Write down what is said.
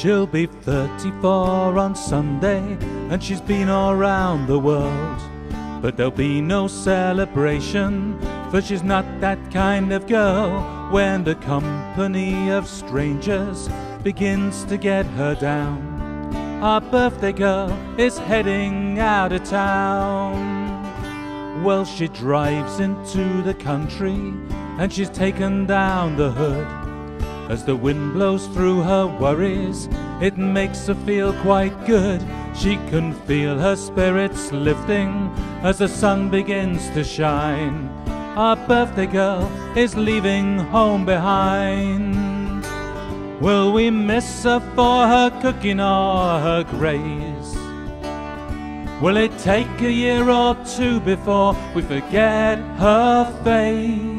She'll be 34 on Sunday, and she's been all round the world. But there'll be no celebration, for she's not that kind of girl. When the company of strangers begins to get her down, our birthday girl is heading out of town. Well, she drives into the country and she's taken down the hood. As the wind blows through her worries, it makes her feel quite good. She can feel her spirits lifting as the sun begins to shine. Our birthday girl is leaving home behind. Will we miss her for her cooking or her grace? Will it take a year or two before we forget her face?